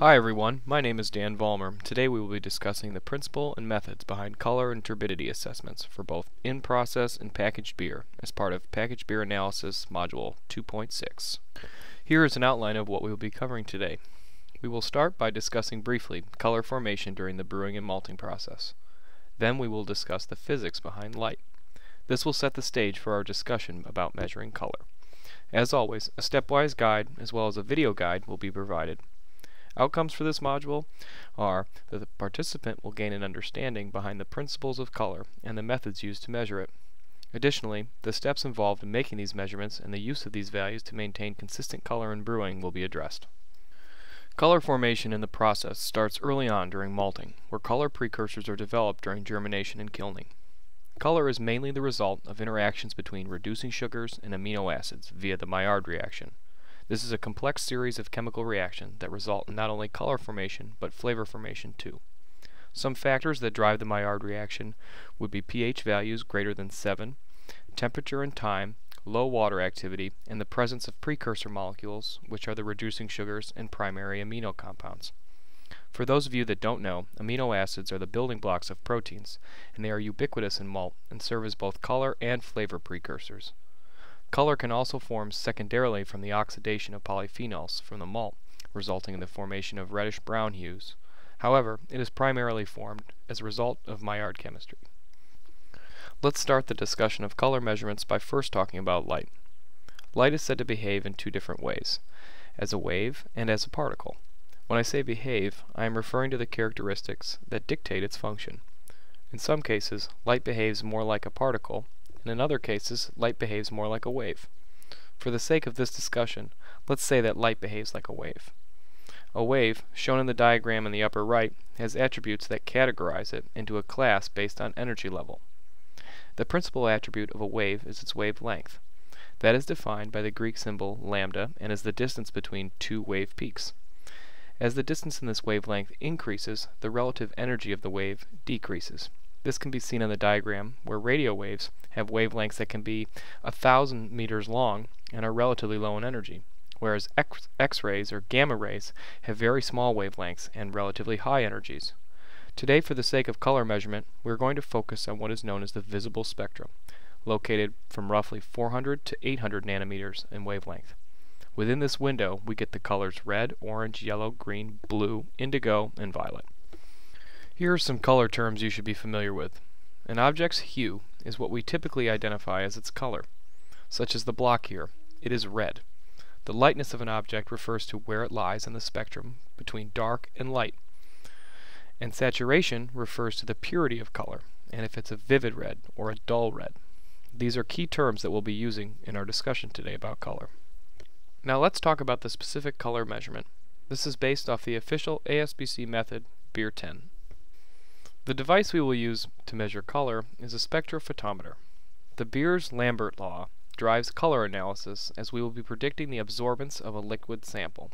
Hi everyone, my name is Dan Vollmer. Today we will be discussing the principle and methods behind color and turbidity assessments for both in-process and packaged beer as part of Packaged Beer Analysis Module 2.6. Here is an outline of what we will be covering today. We will start by discussing briefly color formation during the brewing and malting process. Then we will discuss the physics behind light. This will set the stage for our discussion about measuring color. As always, a stepwise guide as well as a video guide will be provided. Outcomes for this module are that the participant will gain an understanding behind the principles of color and the methods used to measure it. Additionally, the steps involved in making these measurements and the use of these values to maintain consistent color in brewing will be addressed. Color formation in the process starts early on during malting, where color precursors are developed during germination and kilning. Color is mainly the result of interactions between reducing sugars and amino acids via the Maillard reaction. This is a complex series of chemical reactions that result in not only color formation, but flavor formation too. Some factors that drive the Maillard reaction would be pH values greater than 7, temperature and time, low water activity, and the presence of precursor molecules, which are the reducing sugars and primary amino compounds. For those of you that don't know, amino acids are the building blocks of proteins, and they are ubiquitous in malt and serve as both color and flavor precursors. Color can also form secondarily from the oxidation of polyphenols from the malt, resulting in the formation of reddish-brown hues. However, it is primarily formed as a result of Maillard chemistry. Let's start the discussion of color measurements by first talking about light. Light is said to behave in two different ways, as a wave and as a particle. When I say behave, I am referring to the characteristics that dictate its function. In some cases, light behaves more like a particle, and in other cases, light behaves more like a wave. For the sake of this discussion, let's say that light behaves like a wave. A wave, shown in the diagram in the upper right, has attributes that categorize it into a class based on energy level. The principal attribute of a wave is its wavelength. That is defined by the Greek symbol lambda and is the distance between two wave peaks. As the distance in this wavelength increases, the relative energy of the wave decreases. This can be seen on the diagram where radio waves have wavelengths that can be a thousand meters long and are relatively low in energy, whereas X-rays or gamma rays have very small wavelengths and relatively high energies. Today, for the sake of color measurement, we are going to focus on what is known as the visible spectrum, located from roughly 400 to 800 nanometers in wavelength. Within this window, we get the colors red, orange, yellow, green, blue, indigo, and violet. Here are some color terms you should be familiar with. An object's hue is what we typically identify as its color, such as the block here. It is red. The lightness of an object refers to where it lies in the spectrum between dark and light. And saturation refers to the purity of color, and if it's a vivid red or a dull red. These are key terms that we'll be using in our discussion today about color. Now let's talk about the specific color measurement. This is based off the official ASBC method, Beer 10. The device we will use to measure color is a spectrophotometer. The Beers-Lambert law drives color analysis as we will be predicting the absorbance of a liquid sample.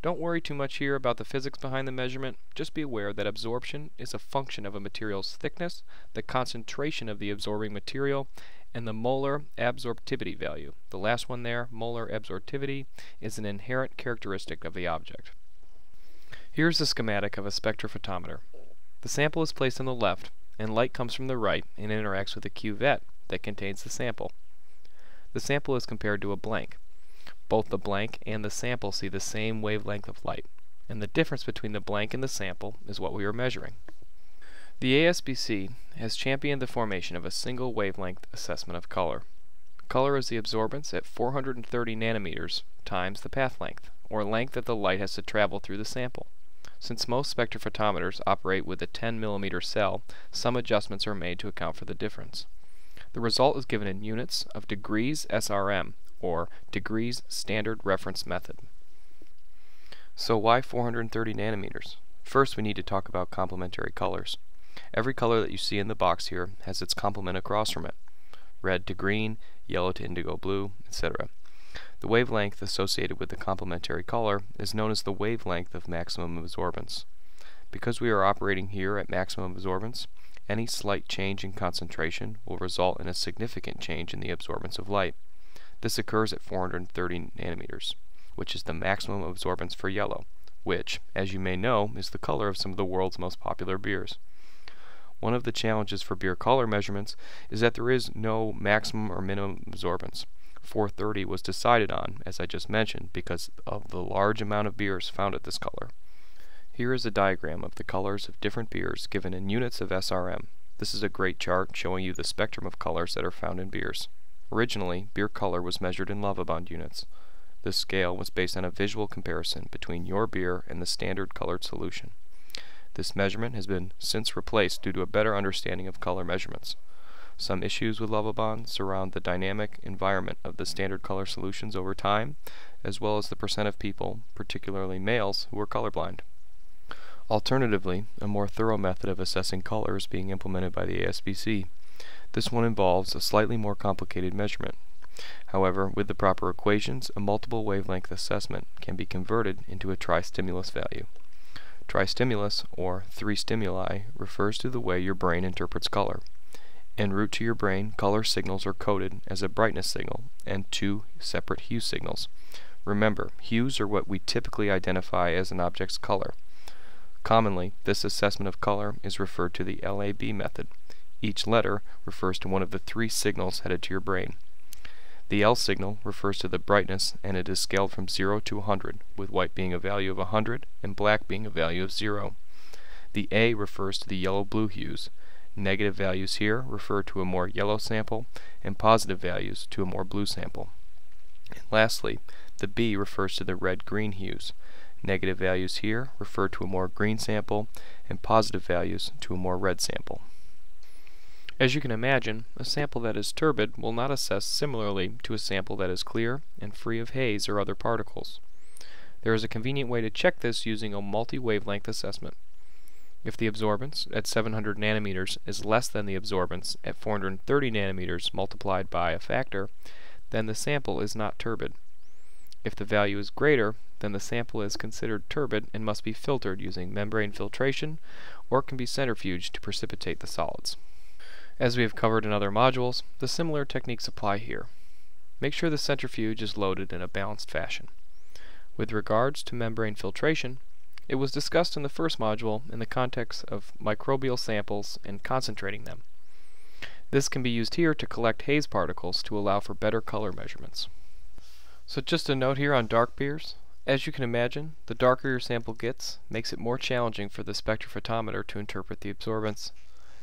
Don't worry too much here about the physics behind the measurement, just be aware that absorption is a function of a material's thickness, the concentration of the absorbing material, and the molar absorptivity value. The last one there, molar absorptivity, is an inherent characteristic of the object. Here's the schematic of a spectrophotometer. The sample is placed on the left, and light comes from the right and interacts with a cuvette that contains the sample. The sample is compared to a blank. Both the blank and the sample see the same wavelength of light, and the difference between the blank and the sample is what we are measuring. The ASBC has championed the formation of a single wavelength assessment of color. Color is the absorbance at 430 nanometers times the path length, or length that the light has to travel through the sample. Since most spectrophotometers operate with a 10 mm cell, some adjustments are made to account for the difference. The result is given in units of degrees SRM, or degrees standard reference method. So why 430 nanometers? First we need to talk about complementary colors. Every color that you see in the box here has its complement across from it. Red to green, yellow to indigo blue, etc. The wavelength associated with the complementary color is known as the wavelength of maximum absorbance. Because we are operating here at maximum absorbance, any slight change in concentration will result in a significant change in the absorbance of light. This occurs at 430 nanometers, which is the maximum absorbance for yellow, which, as you may know, is the color of some of the world's most popular beers. One of the challenges for beer color measurements is that there is no maximum or minimum absorbance. 430 was decided on, as I just mentioned, because of the large amount of beers found at this color. Here is a diagram of the colors of different beers given in units of SRM. This is a great chart showing you the spectrum of colors that are found in beers. Originally, beer color was measured in Lovibond units. This scale was based on a visual comparison between your beer and the standard colored solution. This measurement has been since replaced due to a better understanding of color measurements. Some issues with Lovibond surround the dynamic environment of the standard color solutions over time, as well as the percent of people, particularly males, who are colorblind. Alternatively, a more thorough method of assessing color is being implemented by the ASBC. This one involves a slightly more complicated measurement. However, with the proper equations, a multiple wavelength assessment can be converted into a tri-stimulus value. Tri-stimulus, or three stimuli, refers to the way your brain interprets color. En route to your brain, color signals are coded as a brightness signal and two separate hue signals. Remember, hues are what we typically identify as an object's color. Commonly, this assessment of color is referred to the LAB method. Each letter refers to one of the three signals headed to your brain. The L signal refers to the brightness and it is scaled from 0 to 100, with white being a value of 100 and black being a value of 0. The A refers to the yellow-blue hues. Negative values here refer to a more yellow sample and positive values to a more blue sample. And lastly, the B refers to the red-green hues. Negative values here refer to a more green sample and positive values to a more red sample. As you can imagine, a sample that is turbid will not assess similarly to a sample that is clear and free of haze or other particles. There is a convenient way to check this using a multi-wavelength assessment. If the absorbance at 700 nanometers is less than the absorbance at 430 nanometers multiplied by a factor, then the sample is not turbid. If the value is greater, then the sample is considered turbid and must be filtered using membrane filtration or can be centrifuged to precipitate the solids. As we have covered in other modules, the similar techniques apply here. Make sure the centrifuge is loaded in a balanced fashion. With regards to membrane filtration, it was discussed in the first module in the context of microbial samples and concentrating them. This can be used here to collect haze particles to allow for better color measurements. So just a note here on dark beers. As you can imagine, the darker your sample gets makes it more challenging for the spectrophotometer to interpret the absorbance.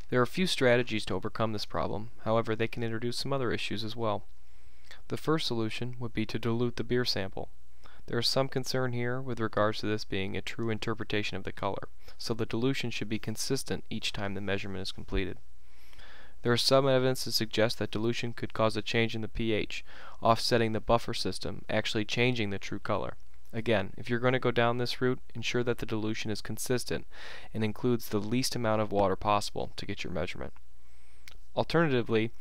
There are a few strategies to overcome this problem, however they can introduce some other issues as well. The first solution would be to dilute the beer sample. There is some concern here with regards to this being a true interpretation of the color, so the dilution should be consistent each time the measurement is completed. There is some evidence to suggest that dilution could cause a change in the pH, offsetting the buffer system, actually changing the true color. Again, if you're going to go down this route, ensure that the dilution is consistent and includes the least amount of water possible to get your measurement. Alternatively,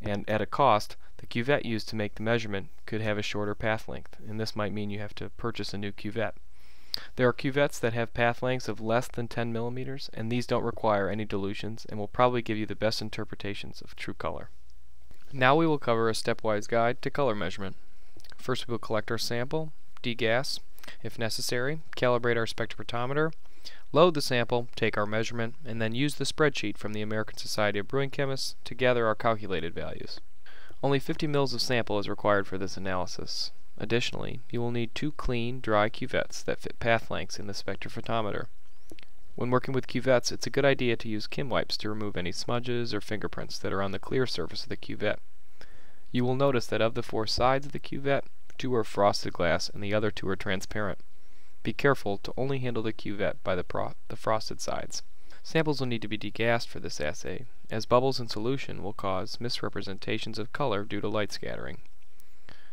and at a cost, the cuvette used to make the measurement could have a shorter path length, and this might mean you have to purchase a new cuvette. There are cuvettes that have path lengths of less than 10 millimeters, and these don't require any dilutions and will probably give you the best interpretations of true color. Now we will cover a stepwise guide to color measurement. First we will collect our sample, degas, if necessary, calibrate our spectrophotometer, load the sample, take our measurement, and then use the spreadsheet from the American Society of Brewing Chemists to gather our calculated values. Only 50 mils of sample is required for this analysis. Additionally, you will need two clean, dry cuvettes that fit path lengths in the spectrophotometer. When working with cuvettes, it's a good idea to use Kim wipes to remove any smudges or fingerprints that are on the clear surface of the cuvette. You will notice that of the four sides of the cuvette, two are frosted glass and the other two are transparent. Be careful to only handle the cuvette by the, the frosted sides. Samples will need to be degassed for this assay, as bubbles in solution will cause misrepresentations of color due to light scattering.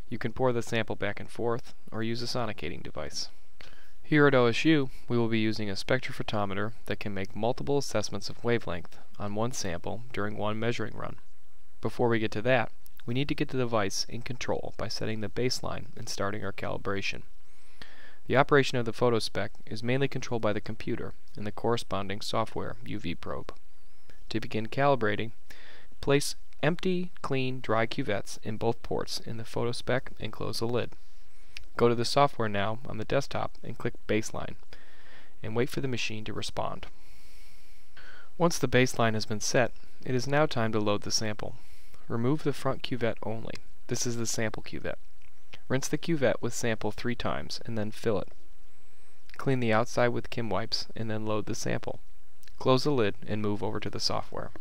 You can pour the sample back and forth, or use a sonicating device. Here at OSU, we will be using a spectrophotometer that can make multiple assessments of wavelength on one sample during one measuring run. Before we get to that, we need to get the device in control by setting the baseline and starting our calibration. The operation of the photospec is mainly controlled by the computer and the corresponding software UV probe. To begin calibrating, place Empty, clean, dry cuvettes in both ports in the photospec and close the lid. Go to the software now on the desktop and click Baseline and wait for the machine to respond. Once the baseline has been set, it is now time to load the sample. Remove the front cuvette only. This is the sample cuvette. Rinse the cuvette with sample three times and then fill it. Clean the outside with Kim wipes and then load the sample. Close the lid and move over to the software.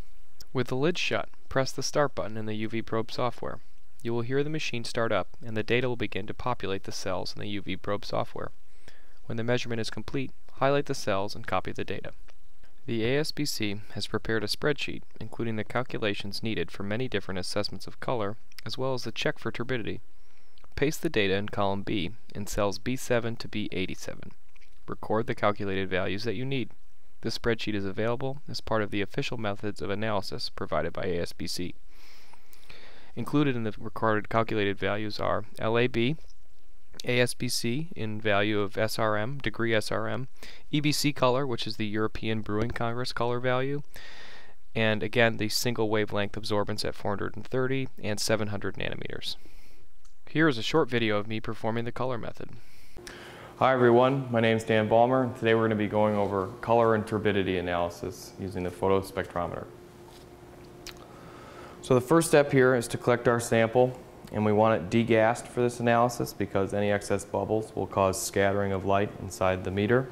With the lid shut, press the Start button in the UV Probe software. You will hear the machine start up and the data will begin to populate the cells in the UV Probe software. When the measurement is complete, highlight the cells and copy the data. The ASBC has prepared a spreadsheet including the calculations needed for many different assessments of color, as well as the check for turbidity. Paste the data in column B in cells B7 to B87. Record the calculated values that you need. This spreadsheet is available as part of the official methods of analysis provided by ASBC. Included in the recorded calculated values are LAB, ASBC in value of SRM, degree SRM, EBC color, which is the European Brewing Congress color value, and again the single wavelength absorbance at 430 and 700 nanometers. Here is a short video of me performing the color method. Hi everyone, my name is Dan Balmer. Today we're going to be going over color and turbidity analysis using the photospectrometer. So the first step here is to collect our sample and we want it degassed for this analysis because any excess bubbles will cause scattering of light inside the meter.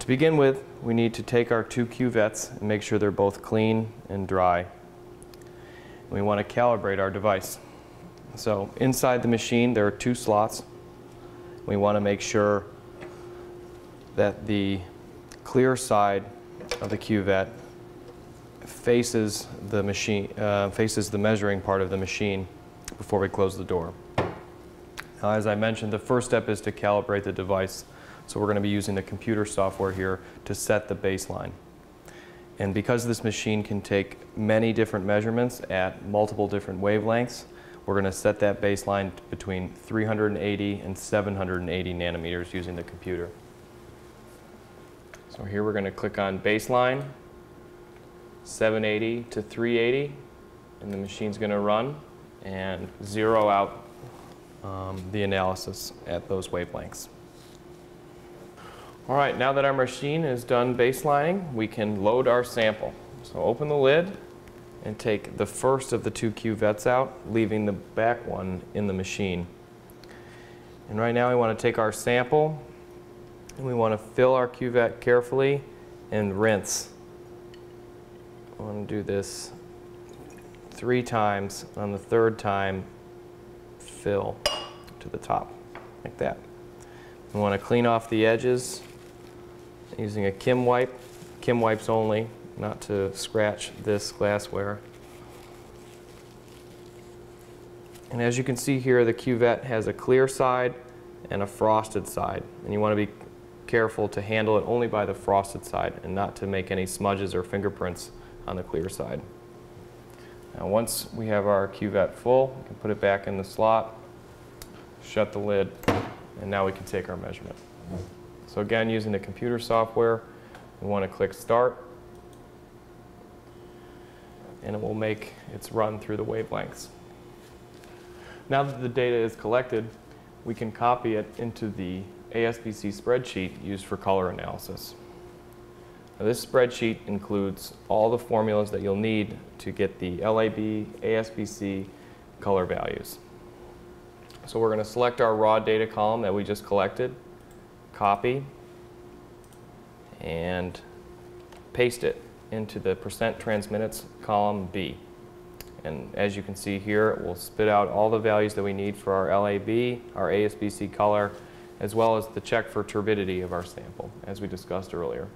To begin with, we need to take our two cuvettes and make sure they're both clean and dry. We want to calibrate our device. So inside the machine there are two slots. We want to make sure that the clear side of the cuvette faces the machine, uh, faces the measuring part of the machine before we close the door. Now, as I mentioned, the first step is to calibrate the device. So we're going to be using the computer software here to set the baseline. And because this machine can take many different measurements at multiple different wavelengths, we're going to set that baseline between 380 and 780 nanometers using the computer. So here we're going to click on baseline, 780 to 380, and the machine's going to run and zero out um, the analysis at those wavelengths. All right, now that our machine is done baselining, we can load our sample. So open the lid and take the first of the two cuvettes out, leaving the back one in the machine. And right now we want to take our sample and we want to fill our cuvette carefully and rinse. I want to do this three times. On the third time, fill to the top, like that. We want to clean off the edges using a Kim wipe, Kim wipes only, not to scratch this glassware. And as you can see here, the cuvette has a clear side and a frosted side. And you want to be careful to handle it only by the frosted side and not to make any smudges or fingerprints on the clear side. Now once we have our cuvette full, we can put it back in the slot, shut the lid, and now we can take our measurement. So again, using the computer software, we want to click Start, and it will make its run through the wavelengths. Now that the data is collected, we can copy it into the ASBC spreadsheet used for color analysis. Now this spreadsheet includes all the formulas that you'll need to get the LAB, ASBC color values. So we're going to select our raw data column that we just collected, copy, and paste it into the percent transmittance column B. And as you can see here, it will spit out all the values that we need for our LAB, our ASBC color, as well as the check for turbidity of our sample, as we discussed earlier.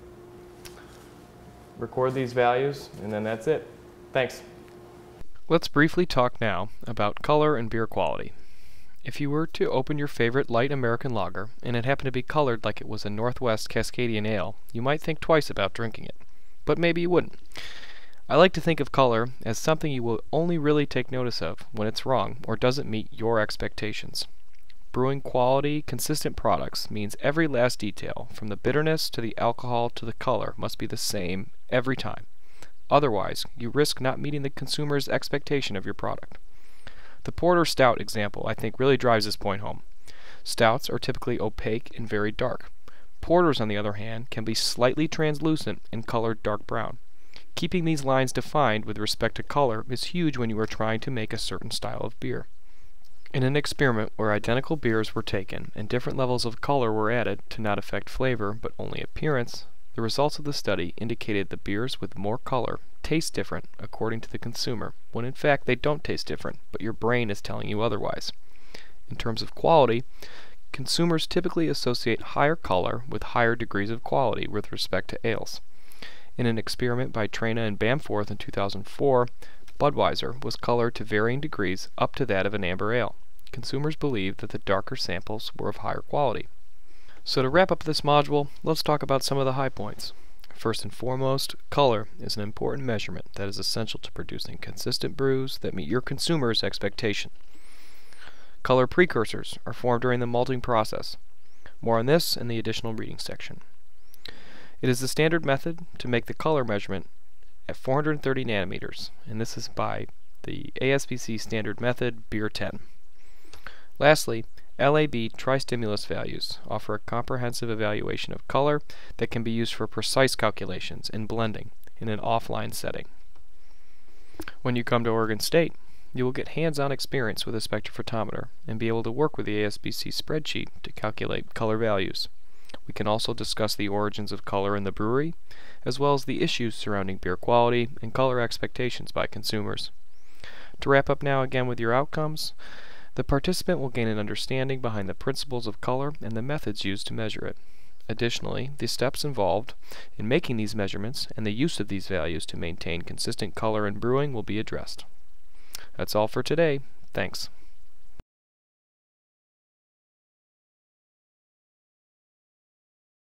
Record these values, and then that's it. Thanks. Let's briefly talk now about color and beer quality. If you were to open your favorite light American lager, and it happened to be colored like it was a Northwest Cascadian ale, you might think twice about drinking it. But maybe you wouldn't. I like to think of color as something you will only really take notice of when it's wrong or doesn't meet your expectations. Brewing quality, consistent products means every last detail, from the bitterness to the alcohol to the color, must be the same every time. Otherwise, you risk not meeting the consumer's expectation of your product. The porter stout example, I think, really drives this point home. Stouts are typically opaque and very dark. Porters, on the other hand, can be slightly translucent and colored dark brown. Keeping these lines defined with respect to color is huge when you are trying to make a certain style of beer. In an experiment where identical beers were taken and different levels of color were added to not affect flavor but only appearance, the results of the study indicated the beers with more color taste different according to the consumer, when in fact they don't taste different, but your brain is telling you otherwise. In terms of quality, consumers typically associate higher color with higher degrees of quality with respect to ales. In an experiment by Traina and Bamforth in 2004, Budweiser was colored to varying degrees up to that of an amber ale. Consumers believed that the darker samples were of higher quality. So to wrap up this module, let's talk about some of the high points. First and foremost, color is an important measurement that is essential to producing consistent brews that meet your consumer's expectation. Color precursors are formed during the malting process. More on this in the additional reading section. It is the standard method to make the color measurement at 430 nanometers, and this is by the ASBC standard method Beer 10. Lastly, LAB tristimulus values offer a comprehensive evaluation of color that can be used for precise calculations in blending in an offline setting. When you come to Oregon State, you will get hands-on experience with a spectrophotometer and be able to work with the ASBC spreadsheet to calculate color values. We can also discuss the origins of color in the brewery, as well as the issues surrounding beer quality and color expectations by consumers. To wrap up now again with your outcomes, the participant will gain an understanding behind the principles of color and the methods used to measure it. Additionally, the steps involved in making these measurements and the use of these values to maintain consistent color in brewing will be addressed. That's all for today. Thanks.